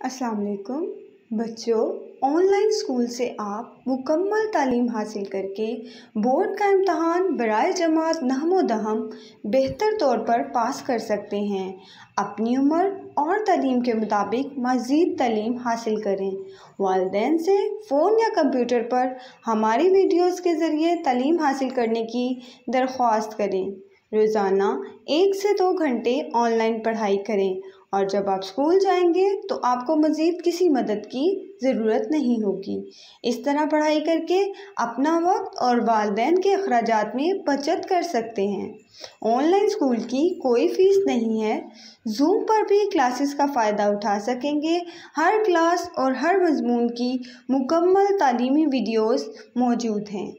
अस्सलाम वालेकुम बच्चों, ऑनलाइन स्कूल से आप मुकम्मल तालीम हासिल करके बोर्ड का इम्तहान बरए जमात नहम दहम बेहतर तौर पर पास कर सकते हैं। अपनी उम्र और तलीम के मुताबिक मज़ीद तलीम हासिल करें। वालदेन से फ़ोन या कंप्यूटर पर हमारी वीडियोस के ज़रिए तलीम हासिल करने की दरख्वास्त करें। रोज़ाना एक से दो घंटे ऑनलाइन पढ़ाई करें और जब आप स्कूल जाएँगे तो आपको मज़ीद किसी मदद की ज़रूरत नहीं होगी। इस तरह पढ़ाई करके अपना वक्त और वालदेन के अखराज में बचत कर सकते हैं। ऑनलाइन स्कूल की कोई फ़ीस नहीं है। जूम पर भी क्लासेस का फ़ायदा उठा सकेंगे। हर क्लास और हर मजमून की मुकम्मल तालीमी वीडियोस मौजूद हैं।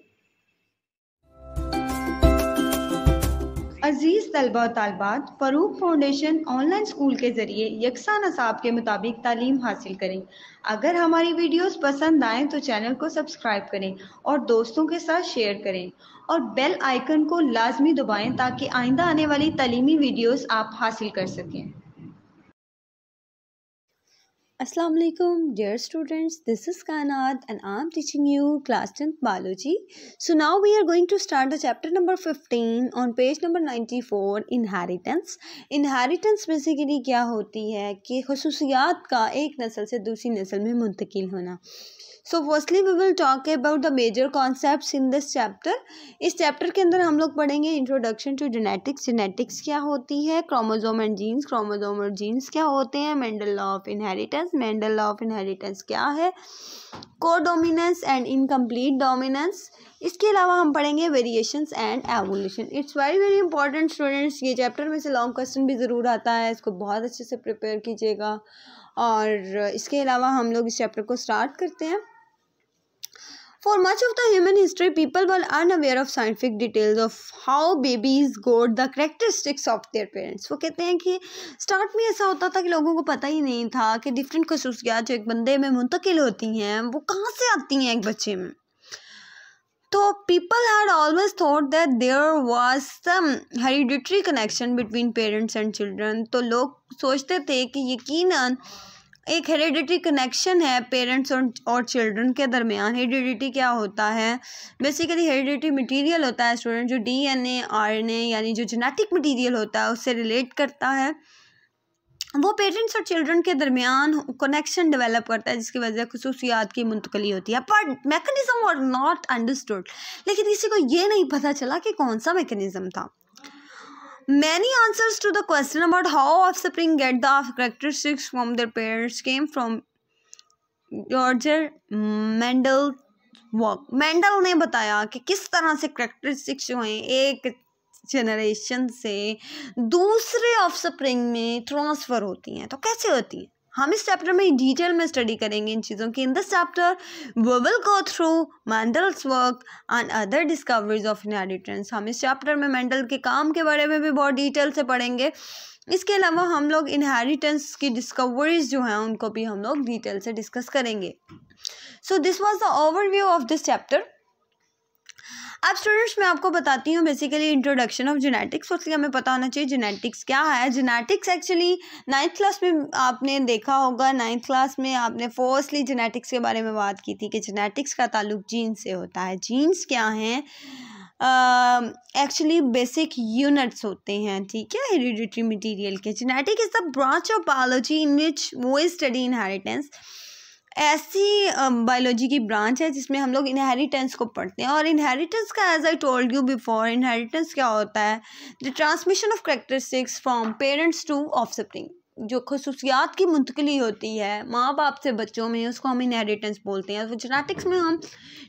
अज़ीज़ तलबा तलबात फ़रूक फाउंडेशन ऑनलाइन स्कूल के ज़रिए यकसा नसाब के मुताबिक तालीम हासिल करें। अगर हमारी वीडियोस पसंद आएँ तो चैनल को सब्सक्राइब करें और दोस्तों के साथ शेयर करें और बेल आइकन को लाजमी दबाएँ ताकि आइंदा आने वाली तलीमी वीडियोस आप हासिल कर सकें। Assalamu alaikum dear students this is Kanat and I am teaching you class 10th biology so now we are going to start the chapter number 15 on page number 94 inheritance inheritance basically क्या होती है कि खसूसियात का एक नस्ल से दूसरी नस्ल में मुंतकिल होना so firstly we will talk about the major concept in this chapter इस चैप्टर के अंदर हम लोग पढ़ेंगे इंट्रोडक्शन टू जेनेटिक्स जेनेटिक्स क्या होती है क्रोमोजोम एंड जीन्स क्रोमोजोम और जीन्स क्या होते हैं Mendel law of inheritance Mendel law of inheritance क्या है? को डोमिनेंस एंड इनकम्प्लीट डोमिनेंस इसके अलावा हम पढ़ेंगे variation and evolution it's very very important students ये चैप्टर में से लॉन्ग क्वेश्चन भी ज़रूर आता है। इसको बहुत अच्छे से प्रिपेयर कीजिएगा। और इसके अलावा हम लोग इस चैप्टर को स्टार्ट करते हैं। For much of the human history, people were unaware of scientific details of how babies got the characteristics of their parents. वो कहते हैं कि स्टार्ट में ऐसा होता था कि लोगों को पता ही नहीं था कि डिफरेंट खसूसियात जो एक बंदे में मुंतकिल होती हैं वो कहाँ से आती हैं एक बच्चे में तो people had always thought that there was some hereditary connection between parents and children तो लोग सोचते थे कि यकीनन एक हेरिडिटी कनेक्शन है पेरेंट्स और और चिल्ड्रन के दरमियान। हेरिडिटी क्या होता है? बेसिकली हेरिडिटी मटेरियल होता है स्टूडेंट जो डीएनए आरएनए यानी जो जेनेटिक मटेरियल होता है, उससे रिलेट करता है। वो पेरेंट्स और चिल्ड्रन के दरमियान कनेक्शन डेवलप करता है, जिसकी वजह से खसूसियात की मुंतकली होती है। But mechanism are not understood लेकिन किसी को ये नहीं पता चला कि कौन सा मैकेनिज्म था। Many answers to the question about how offspring get the characteristics from their parents came from George Mendel work Mendel ने बताया कि किस तरह से करेक्टरिस्टिक्स जो हैं एक जनरेशन से दूसरे ऑफ़ स्प्रिंग में ट्रांसफ़र होती हैं तो कैसे होती हैं हम इस चैप्टर में डिटेल में स्टडी करेंगे इन चीज़ों की. In this chapter we will go through Mendel's work and other discoveries of inheritance हम इस चैप्टर में मैंडल के काम के बारे में भी बहुत डिटेल से पढ़ेंगे. इसके अलावा हम लोग इनहेरिटेंस की डिस्कवरीज जो हैं, उनको भी हम लोग डिटेल से डिस्कस करेंगे. So this was the overview of this chapter अब स्टूडेंट्स मैं आपको बताती हूँ बेसिकली इंट्रोडक्शन ऑफ़ जेनेटिक्स उसके हमें पता होना चाहिए जेनेटिक्स क्या है। जेनेटिक्स एक्चुअली नाइन्थ क्लास में आपने देखा होगा। नाइन्थ क्लास में आपने फोर्सली जेनेटिक्स के बारे में बात की थी कि जेनेटिक्स का ताल्लुक जीन से होता है। जीन्स क्या हैं? एक्चुअली बेसिक यूनिट्स होते हैं, ठीक है? हेरिडिटरी मटेरियल के। Genetic is the branch of biology in which वो स्टडी इनहेरिटेंस ऐसी बायोलॉजी की ब्रांच है जिसमें हम लोग इनहेरिटेंस को पढ़ते हैं। और इनहेरिटेंस का as I told you before inheritance क्या होता है? The transmission of characteristics from parents to offspring जो खसूसियात की मुंतकली होती है माँ बाप से बच्चों में, उसको हम इनहेरिटेंस बोलते हैं। तो जेनेटिक्स में हम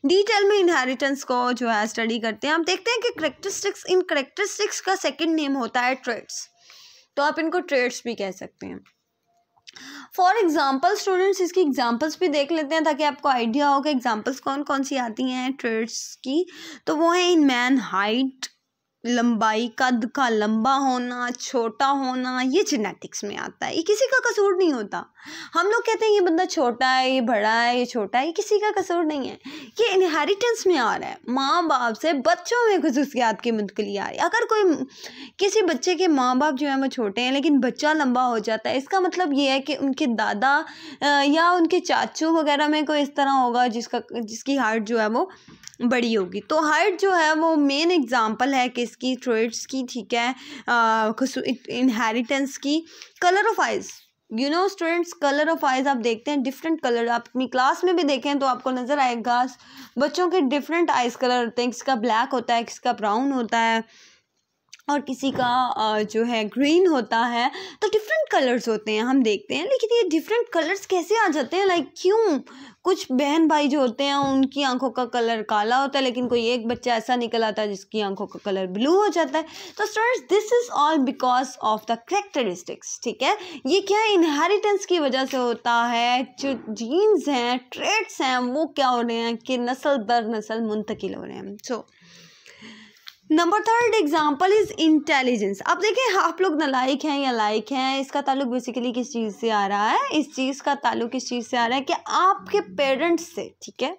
डिटेल में इनहेरिटेंस को जो है स्टडी करते हैं। हम देखते हैं कि करेक्टरिस्टिक्स इन करेक्टरिस्टिक्स का सेकेंड नेम होता है ट्रेड्स तो आप इनको ट्रेड्स भी कह सकते हैं। फॉर एग्ज़ाम्पल स्टूडेंट्स इसकी एग्जाम्पल्स भी देख लेते हैं ताकि आपको आइडिया हो कि एग्जाम्पल्स कौन कौन सी आती हैं ट्रेड्स की। तो वो है इन मैन हाइट लंबाई कद का लंबा होना, छोटा होना, ये जेनेटिक्स में आता है। ये किसी का कसूर नहीं होता। हम लोग कहते हैं, ये बंदा छोटा है, ये बड़ा है, ये छोटा है, ये किसी का कसूर नहीं है। ये इनहेरिटेंस में आ रहा है। माँ बाप से बच्चों में खसूसियात की मुंतकली आ रही है। अगर कोई किसी बच्चे के माँ बाप जो है, वो छोटे हैं, लेकिन बच्चा लंबा हो जाता है, इसका मतलब ये है कि उनके दादा या उनके चाचू वगैरह में कोई इस तरह होगा, जिसका, जिसकी हाइट जो है वो बड़ी होगी। तो हाइट जो है वो मेन एग्जांपल है किसकी ट्रेड्स की, ठीक है? इनहेरिटेंस की। Colour of eyes you know students colour of eyes आप देखते हैं डिफरेंट कलर आप अपनी क्लास में भी देखें तो आपको नज़र आएगा। बच्चों के डिफरेंट आइज़ कलर होते हैं, किसका ब्लैक होता है, किसका ब्राउन होता है। और किसी का जो है ग्रीन होता है तो डिफरेंट कलर्स होते हैं हम देखते हैं। लेकिन ये डिफरेंट कलर्स कैसे आ जाते हैं? लाइक क्यों? कुछ बहन भाई जो होते हैं उनकी आँखों का कलर काला होता है लेकिन कोई एक बच्चा ऐसा निकल आता है जिसकी आँखों का कलर ब्लू हो जाता है। तो students this is all because of the characteristics ठीक है? ये क्या इनहेरिटेंस की वजह से होता है? जो जीन्स हैं ट्रेड्स हैं वो क्या हो रहे हैं? कि नस्ल दर नस्ल मुंतकिल हो रहे हैं। So so, number third example is intelligence अब देखें आप लोग नलायक हैं या लाइक हैं, इसका ताल्लुक बेसिकली किस चीज़ से आ रहा है? इस चीज़ का ताल्लुक किस चीज़ से आ रहा है कि आपके पेरेंट्स से, ठीक है?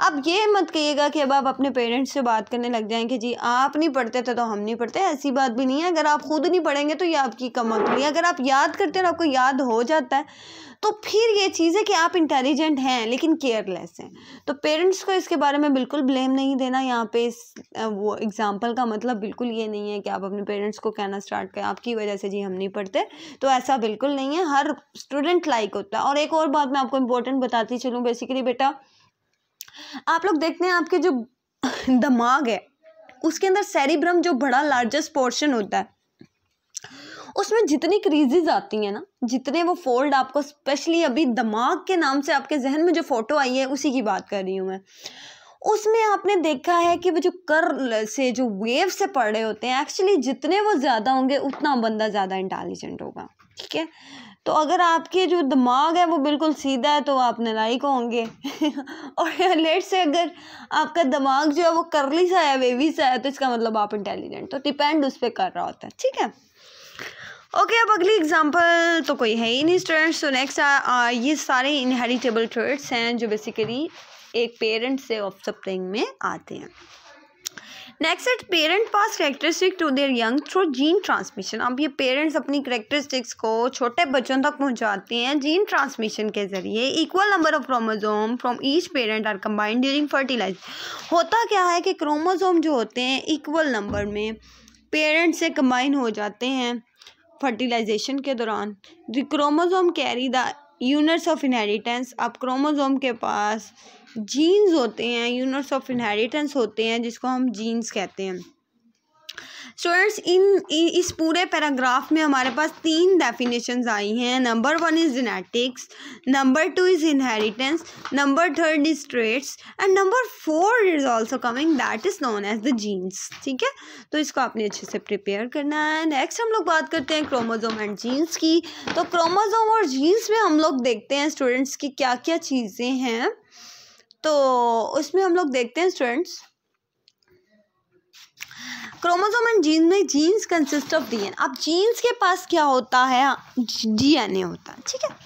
अब ये मत कहिएगा कि अब आप अपने पेरेंट्स से बात करने लग जाएँ कि जी, आप नहीं पढ़ते थे तो हम नहीं पढ़ते, ऐसी बात भी नहीं है। अगर आप खुद नहीं पढ़ेंगे तो ये आपकी कमत नहीं अगर आप याद करते हैं और आपको याद हो जाता है तो फिर ये चीज़ है कि आप इंटेलिजेंट हैं, लेकिन केयरलेस हैं। तो पेरेंट्स को इसके बारे में बिल्कुल ब्लेम नहीं देना। यहाँ पे इस वो एग्ज़ाम्पल का मतलब बिल्कुल ये नहीं है कि आप अपने पेरेंट्स को कहना स्टार्ट करें। आपकी वजह से जी, हम नहीं पढ़ते। तो ऐसा बिल्कुल नहीं है। हर स्टूडेंट लाइक होता है। और एक और बात मैं आपको इम्पोर्टेंट बताती चलूँ बेसिकली बेटा आप लोग देखते हैं आपके जो दिमाग है, उसके अंदर सेरिब्रम जो बड़ा लार्जेस्ट पोर्शन होता है, उसमें जितनी क्रीजेज आती हैं ना, जितने वो फोल्ड आपको स्पेशली अभी दिमाग के नाम से आपके जहन में जो फ़ोटो आई है, उसी की बात कर रही हूँ मैं। उसमें आपने देखा है कि वो जो कर से जो वेव से रहे होते हैं एक्चुअली जितने वो ज़्यादा होंगे उतना बंदा ज़्यादा इंटेलिजेंट होगा ठीक है? तो अगर आपके जो दिमाग है वो बिल्कुल सीधा है तो आप नलाइक होंगे। और लेट से अगर आपका दिमाग जो है वो करली सा है वेवी सा है तो इसका मतलब आप इंटेलिजेंट तो डिपेंड उस पर कर रहा होता है ठीक है? ओके okay, अब अगली एग्जांपल तो कोई है ही नहीं स्टूडेंट्स तो नेक्स्ट ये सारे इनहेरिटेबल ट्रेड्स हैं जो बेसिकली एक पेरेंट से ऑफ़ सप्रिंग में आते हैं। Next parent pass characteristic to their young through gene transmission अब ये पेरेंट्स अपनी करेक्टरिस्टिक्स को छोटे बच्चों तक पहुंचाते हैं जीन ट्रांसमिशन के ज़रिए। Equal number of chromosome from each parent are combined during fertilize होता क्या है कि क्रोमोजोम जो होते हैं इक्वल नंबर में पेरेंट से कंबाइन हो जाते हैं फर्टिलाइजेशन के दौरान। The chromosome carry the units of inheritance अब क्रोमोजोम के पास जीन्स होते हैं यूनिट्स ऑफ़ इनहेरिटेंस होते हैं, जिसको हम जीन्स कहते हैं। स्टूडेंट्स इन इस पूरे पैराग्राफ में हमारे पास तीन डेफिनेशंस आई हैं। Number one is genetics number two is inheritance number third is traits and number four is also coming that is known as the genes ठीक है? तो इसको आपने अच्छे से प्रिपेयर करना है। नेक्स्ट हम लोग बात करते हैं क्रोमोजोम एंड जीन्स की। तो क्रोमोजोम और जीन्स में हम लोग देखते हैं स्टूडेंट्स की क्या क्या चीज़ें हैं। तो उसमें हम लोग देखते हैं स्टूडेंट्स क्रोमोसोम एंड जीन में जीन्स कंसिस्ट ऑफ़ डीएनए अब जीन्स के पास क्या होता है? डीएनए होता है, ठीक है?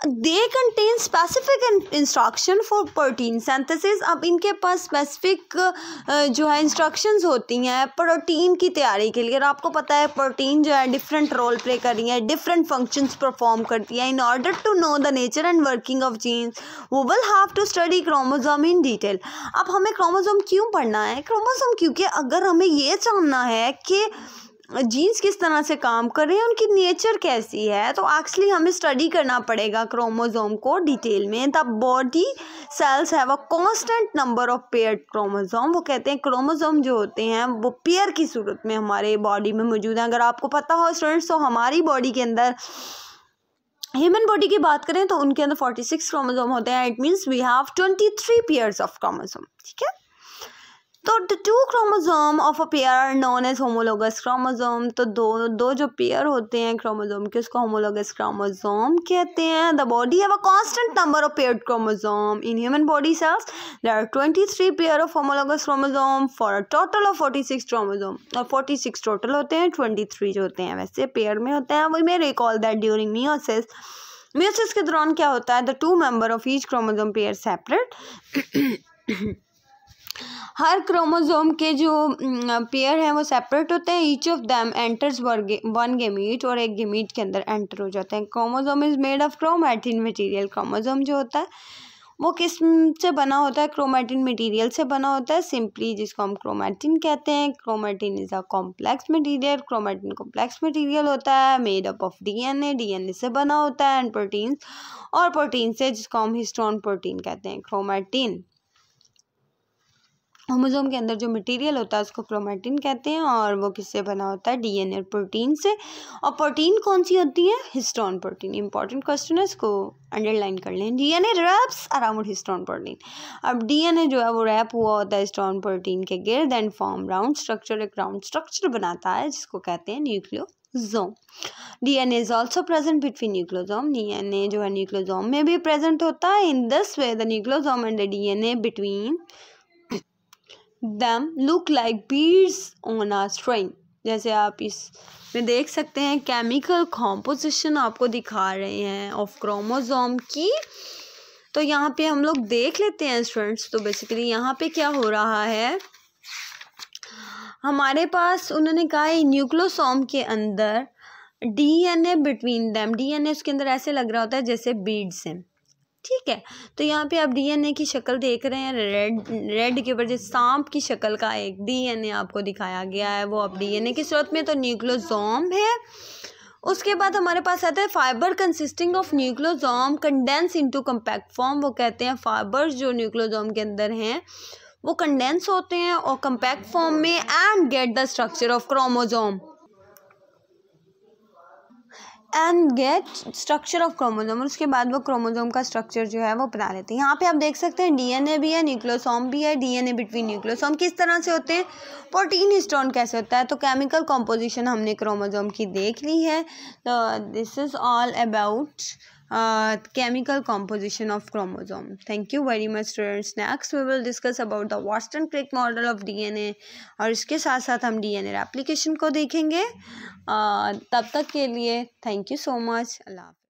They contain specific instruction for protein synthesis अब इनके पास स्पेसिफिक जो है इंस्ट्रक्शंस होती हैं प्रोटीन की तैयारी के लिए। और आपको पता है प्रोटीन जो है डिफरेंट रोल प्ले कर रही है डिफरेंट फ़ंक्शंस परफॉर्म करती है। In order to know the nature and working of genes वो will have to study chromosome in detail अब हमें क्रोमोजोम क्यों पढ़ना है? क्रोमोजोम क्योंकि अगर हमें ये जानना है कि जीन्स किस तरह से काम कर रहे हैं, उनकी नेचर कैसी है? तो एक्चुअली हमें स्टडी करना पड़ेगा क्रोमोजोम को डिटेल में। The body cells have a constant number of pair chromosome वो कहते हैं क्रोमोजोम जो होते हैं, वो पेयर की सूरत में हमारे बॉडी में मौजूद हैं। अगर आपको पता हो स्टूडेंट्स तो हमारी बॉडी के अंदर ह्यूमन बॉडी की बात करें तो उनके अंदर फोर्टी सिक्स क्रोमोजोम होते हैं। It means we have twenty three pairs of chromosome ठीक है? तो the two chromosome of a pair known as homologous chromosome तो दो दो जो पेयर होते हैं क्रोमोजोम के, उसको होमोलोगस क्रोमोजोम कहते हैं। The body have a constant number of paired chromosome in human body cells there are 23 pair of homologous chromosome for a total of 46 chromosome और 46 टोटल होते हैं 23 जो होते हैं, वैसे पेयर में होते हैं। We may recall that during meiosis meiosis के दौरान क्या होता है? The two member of each chromosome pair separate her chromosome के जो पेयर हैं, वो सेपरेट होते हैं। Each of them enters one gamete और एक गेमीट के अंदर एंटर हो जाते हैं। Chromosome is made of chromatin material chromosome जो होता है, वो किस से बना होता है? क्रोमैटिन मटेरियल से बना होता है। सिंपली जिसको हम क्रोमैटिन कहते हैं। Chromatin is a complex material chromatin complex material होता है made up of DNA DNA से बना होता है एंड प्रोटीन और प्रोटीन से जिसको हम हिस्टोन प्रोटीन कहते हैं। क्रोमैटिन होमोजोम के अंदर जो मटेरियल होता है, उसको क्रोमेटिन कहते हैं और वो किससे बना होता है? डीएनए प्रोटीन से। और प्रोटीन कौन सी होती है? हिस्टोन प्रोटीन इंपॉर्टेंट क्वेश्चन है, इसको अंडरलाइन कर लें। DNA wraps around histone protein अब डीएनए जो है, वो रैप हुआ होता है हिस्टोन प्रोटीन के गिर्द एंड फॉर्म राउंड स्ट्रक्चर एक राउंड स्ट्रक्चर बनाता है, जिसको कहते हैं nucleosome DNA is also present between nucleosome DNA जो है न्यूक्लोजोम में भी प्रेजेंट होता है। In this way the nucleosome and the DNA between them look like beads on a string जैसे आप इस में देख सकते हैं केमिकल कॉम्पोजिशन आपको दिखा रहे हैं ऑफ़ क्रोमोजोम की। तो यहाँ पे हम लोग देख लेते हैं स्टूडेंट्स तो बेसिकली यहाँ पे क्या हो रहा है? हमारे पास उन्होंने कहा है न्यूक्लोसोम के अंदर डीएनए बिटवीन दैम डीएनए उसके अंदर ऐसे लग रहा होता है जैसे बीड्स हैं। ठीक है? तो यहाँ पे आप डीएनए की शक्ल देख रहे हैं रेड रेड के ऊपर जैसे सांप की शक्ल का एक डीएनए आपको दिखाया गया है, वो अब डीएनए की सूरत में तो न्यूक्लोजोम है। उसके बाद हमारे पास आता है fibre consisting of nucleosome condense into compact form वो कहते हैं फाइबर्स जो न्यूक्लोजोम के अंदर हैं, वो कंडेंस होते हैं और कम्पैक्ट फॉर्म में and get the structure of chromosome and get structure of chromosome और उसके बाद वो क्रोमोजोम का स्ट्रक्चर जो है वो बना लेते हैं। यहाँ पे आप देख सकते हैं डीएनए भी है न्यूक्लोसोम भी है डीएनए बिटवीन न्यूक्लोसोम किस तरह से होते हैं प्रोटीन हिस्टोन कैसे होता है तो केमिकल कॉम्पोजिशन हमने क्रोमोजोम की देख ली है। तो this is all about chemical composition of chromosome thank you very much, students next we will discuss about the watson crick model of dna और इसके साथ साथ हम डीएनए एप्लीकेशन को देखेंगे। तब तक के लिए thank you so much Allah